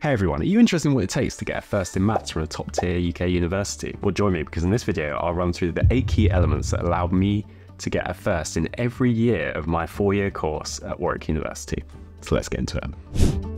Hey everyone, are you interested in what it takes to get a first in maths from a top tier UK university? Well, join me because in this video, I'll run through the eight key elements that allowed me to get a first in every year of my four year course at Warwick University. So let's get into it.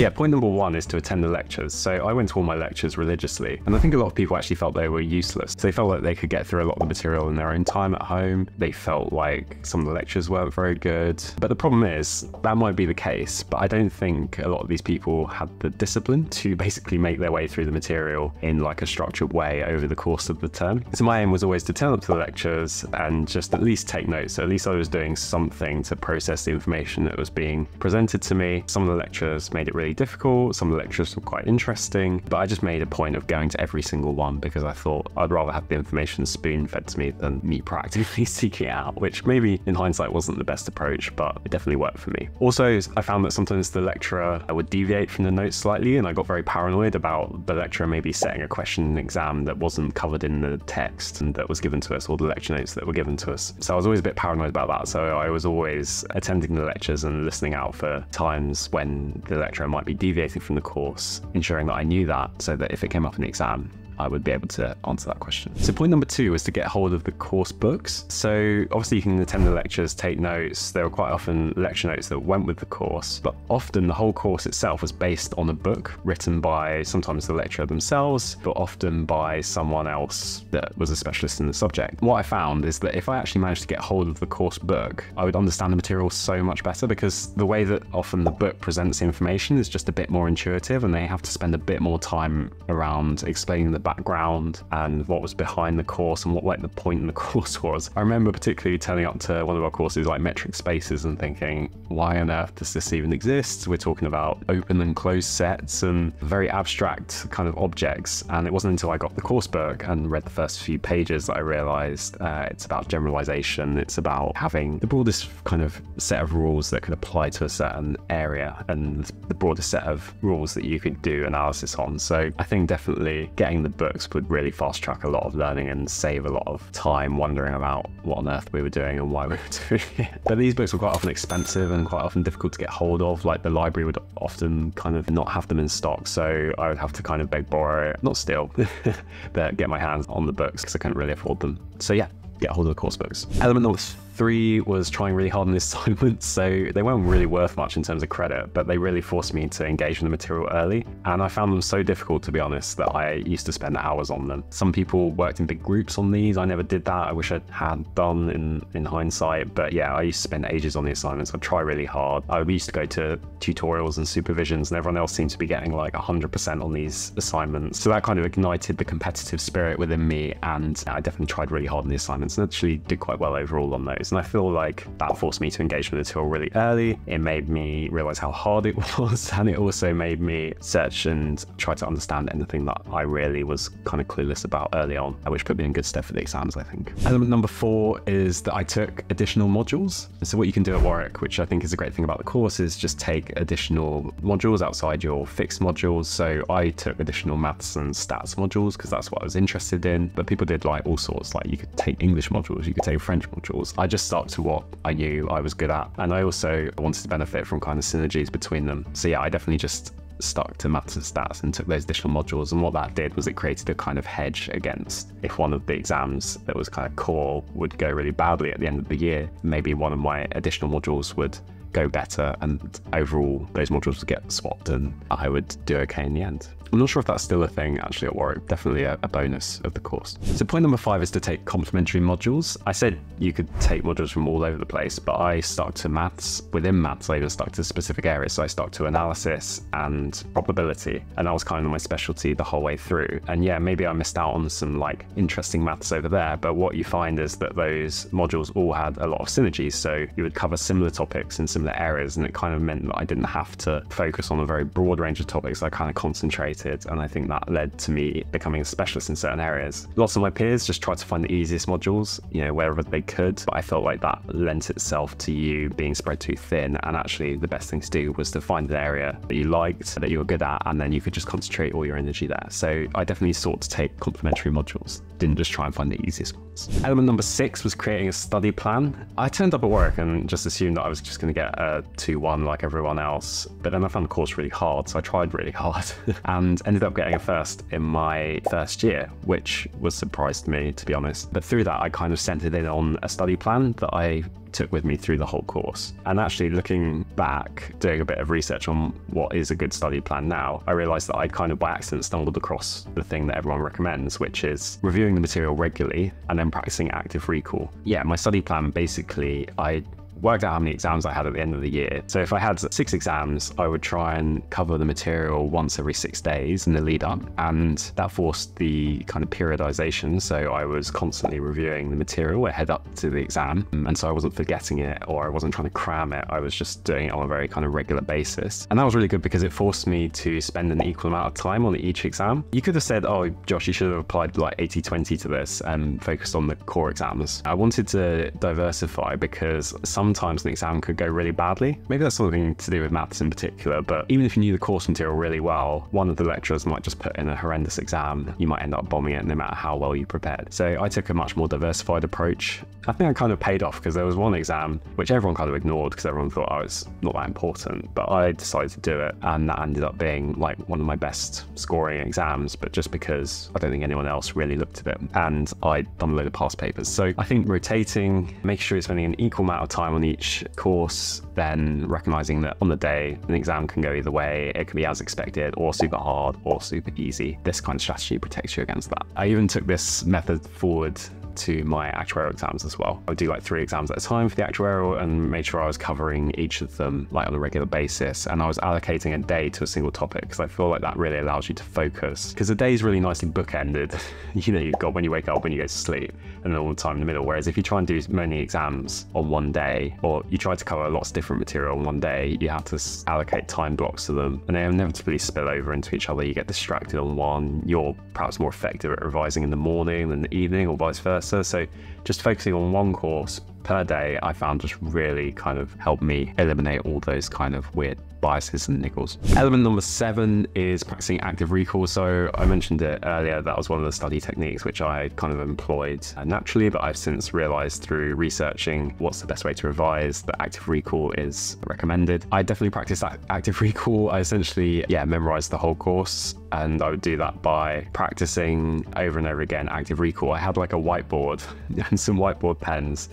Yeah, point number one is to attend the lectures. So I went to all my lectures religiously, and I think a lot of people actually felt they were useless. So they felt like they could get through a lot of the material in their own time at home. They felt like some of the lectures weren't very good. But the problem is, that might be the case, but I don't think a lot of these people had the discipline to basically make their way through the material in like a structured way over the course of the term. So my aim was always to turn up to the lectures and just at least take notes. So at least I was doing something to process the information that was being presented to me. Some of the lectures made it really difficult, some of the lectures were quite interesting, but I just made a point of going to every single one because I thought I'd rather have the information spoon fed to me than me proactively seeking it out, which maybe in hindsight wasn't the best approach, but it definitely worked for me. Also, I found that sometimes the lecturer would deviate from the notes slightly, and I got very paranoid about the lecturer maybe setting a question in an exam that wasn't covered in the text and that was given to us, or the lecture notes that were given to us. So I was always a bit paranoid about that. So I was always attending the lectures and listening out for times when the lecturer might be deviating from the course, ensuring that I knew that so that if it came up in the exam, I would be able to answer that question. So point number two is to get hold of the course books. So obviously you can attend the lectures, take notes. There were quite often lecture notes that went with the course, but often the whole course itself was based on a book written by sometimes the lecturer themselves, but often by someone else that was a specialist in the subject. What I found is that if I actually managed to get hold of the course book, I would understand the material so much better because the way that often the book presents information is just a bit more intuitive and they have to spend a bit more time around explaining the background and what was behind the course and what like the point in the course was. I remember particularly turning up to one of our courses like metric spaces and thinking, why on earth does this even exist? We're talking about open and closed sets and very abstract kind of objects. And it wasn't until I got the course book and read the first few pages that I realized uh, it's about generalization. It's about having the broadest kind of set of rules that could apply to a certain area and the broadest set of rules that you could do analysis on. So I think definitely getting the books would really fast track a lot of learning and save a lot of time wondering about what on earth we were doing and why we were doing it. But these books were quite often expensive and quite often difficult to get hold of. Like the library would often kind of not have them in stock, so I would have to kind of beg, borrow, not steal, but get my hands on the books because I couldn't really afford them. So yeah, get hold of the course books. Element number three was trying really hard on the assignments, so they weren't really worth much in terms of credit, but they really forced me to engage with the material early. And I found them so difficult, to be honest, that I used to spend hours on them. Some people worked in big groups on these. I never did that. I wish I had done in, in hindsight. But yeah, I used to spend ages on the assignments. I'd try really hard. I used to go to tutorials and supervisions, and everyone else seemed to be getting like 100% on these assignments. So that kind of ignited the competitive spirit within me. And I definitely tried really hard on the assignments and actually did quite well overall on those. And I feel like that forced me to engage with the tool really early. It made me realize how hard it was, and it also made me search and try to understand anything that I really was kind of clueless about early on, which put me in good stead for the exams, I think. Element number four is that I took additional modules. So what you can do at Warwick, which I think is a great thing about the course, is just take additional modules outside your fixed modules. So I took additional maths and stats modules because that's what I was interested in. But people did like all sorts, like you could take English modules, you could take French modules. I just stuck to what I knew I was good at. And I also wanted to benefit from kind of synergies between them. So yeah, I definitely just stuck to maths and stats and took those additional modules. And what that did was it created a kind of hedge against if one of the exams that was kind of core would go really badly at the end of the year, maybe one of my additional modules would go better and overall those modules would get swapped and I would do okay in the end. I'm not sure if that's still a thing actually at Warwick, definitely a, a, bonus of the course. So point number five is to take complementary modules. I said you could take modules from all over the place, but I stuck to maths. Within maths, I even stuck to specific areas. So I stuck to analysis and probability, and that was kind of my specialty the whole way through. And yeah, maybe I missed out on some like interesting maths over there, but what you find is that those modules all had a lot of synergies. So you would cover similar topics in similar areas, and it kind of meant that I didn't have to focus on a very broad range of topics. I kind of concentrated and I think that led to me becoming a specialist in certain areas. Lots of my peers just tried to find the easiest modules, you know, wherever they could, but I felt like that lent itself to you being spread too thin, and actually the best thing to do was to find an area that you liked, that you were good at, and then you could just concentrate all your energy there. So I definitely sought to take complementary modules, didn't just try and find the easiest ones. Element number six was creating a study plan. I turned up at Warwick and just assumed that I was just going to get a 2-1 like everyone else, but then I found the course really hard, so I tried really hard and ended up getting a first in my first year, which was surprised to me, to be honest. But through that, I kind of centered in on a study plan that I took with me through the whole course. And actually, looking back, doing a bit of research on what is a good study plan now, I realized that I kind of by accident stumbled across the thing that everyone recommends, which is reviewing the material regularly and then practicing active recall. Yeah, my study plan basically, I worked out how many exams I had at the end of the year. So if I had six exams, I would try and cover the material once every six days in the lead up. And that forced the kind of periodization. So I was constantly reviewing the material ahead up to the exam. And so I wasn't forgetting it or I wasn't trying to cram it. I was just doing it on a very kind of regular basis. And that was really good because it forced me to spend an equal amount of time on each exam. You could have said, oh, Josh, you should have applied like 80 20 to this and focused on the core exams. I wanted to diversify because some sometimes an exam could go really badly. Maybe that's something to do with maths in particular, but even if you knew the course material really well, one of the lecturers might just put in a horrendous exam. You might end up bombing it no matter how well you prepared. So I took a much more diversified approach. I think I kind of paid off because there was one exam which everyone kind of ignored because everyone thought, oh, it's not that important. But I decided to do it, and that ended up being like one of my best scoring exams, but just because I don't think anyone else really looked at it. And I'd done a load of past papers. So I think rotating, making sure you're spending an equal amount of time on on each course, then recognizing that on the day, an exam can go either way. It can be as expected, or super hard, or super easy. This kind of strategy protects you against that. I even took this method forward to my actuarial exams as well. I would do like three exams at a time for the actuarial and made sure I was covering each of them like on a regular basis. And I was allocating a day to a single topic because I feel like that really allows you to focus. Because the day is really nicely bookended. you know, you've got when you wake up, when you go to sleep, and then all the time in the middle. Whereas if you try and do many exams on one day, or you try to cover lots of different material on one day, you have to allocate time blocks to them, and they inevitably spill over into each other. You get distracted on one. You're perhaps more effective at revising in the morning than the evening, or vice versa versa. So just focusing on one course per day, I found just really kind of helped me eliminate all those kind of weird biases and niggles. Element number seven is practicing active recall. So I mentioned it earlier, that was one of the study techniques which I kind of employed uh, naturally, but I've since realized through researching what's the best way to revise that active recall is recommended. I definitely practice active recall. I essentially, yeah, memorized the whole course and I would do that by practicing over and over again active recall. I had like a whiteboard and some whiteboard pens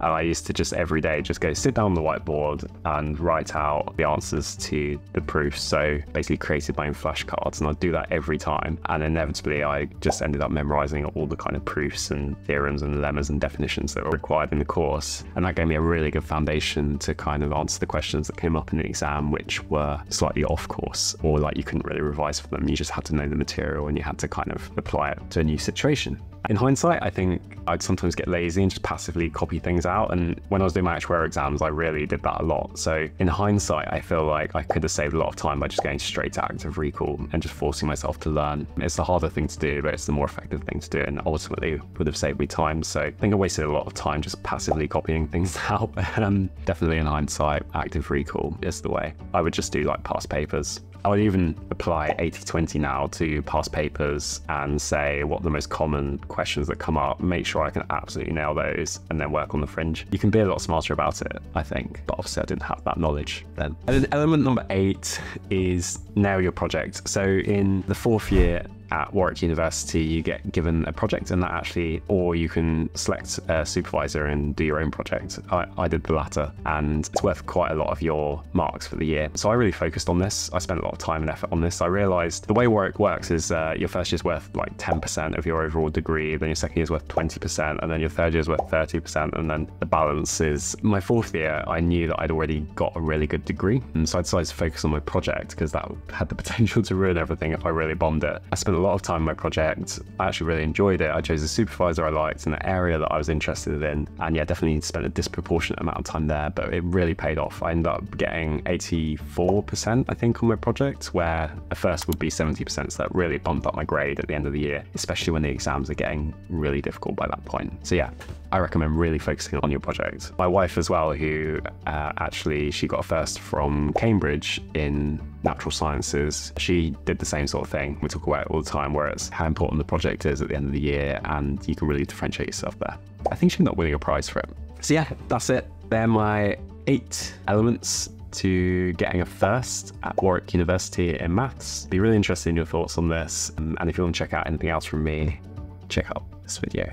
and I used to just every day just go sit down on the whiteboard and write out the answers to the proofs. So basically created my own flashcards and I'd do that every time. And inevitably I just ended up memorizing all the kind of proofs and theorems and lemmas and definitions that were required in the course. And that gave me a really good foundation to kind of answer the questions that came up in the exam, which were slightly off course or like you couldn't really revise for them. You just had to know the material and you had to kind of apply it to a new situation. In hindsight, I think I'd sometimes get lazy and just passively copy things out. And when I was doing my actuarial exams, I really did that a lot. So in hindsight, I feel like I could have saved a lot of time by just going straight to active recall and just forcing myself to learn. It's the harder thing to do, but it's the more effective thing to do. And ultimately would have saved me time. So I think I wasted a lot of time just passively copying things out. um, definitely in hindsight, active recall is the way. I would just do like past papers I would even apply 80-20 now to past papers and say what the most common questions that come up, make sure I can absolutely nail those and then work on the fringe. You can be a lot smarter about it, I think, but obviously I didn't have that knowledge then. And then element number eight is nail your project. So in the fourth year, at Warwick University, you get given a project and that actually, or you can select a supervisor and do your own project. I, I did the latter and it's worth quite a lot of your marks for the year. So I really focused on this. I spent a lot of time and effort on this. I realized the way Warwick works is uh, your first year's worth like 10% of your overall degree, then your second year's worth 20%, and then your third year's worth 30%, and then the balance is my fourth year. I knew that I'd already got a really good degree, and so I decided to focus on my project because that had the potential to ruin everything if I really bombed it. I spent a lot of time on my project. I actually really enjoyed it. I chose a supervisor I liked and an area that I was interested in. And yeah, definitely spent a disproportionate amount of time there, but it really paid off. I ended up getting 84%, I think, on my project, where a first would be 70%. So that really bumped up my grade at the end of the year, especially when the exams are getting really difficult by that point. So yeah, I recommend really focusing on your project. My wife as well, who uh, actually she got a first from Cambridge in natural sciences. She did the same sort of thing. We talk about it all the time, where it's how important the project is at the end of the year, and you can really differentiate yourself there. I think she ended up winning a prize for it. So yeah, that's it. They're my eight elements to getting a first at Warwick University in maths. Be really interested in your thoughts on this. Um, and if you want to check out anything else from me, check out this video.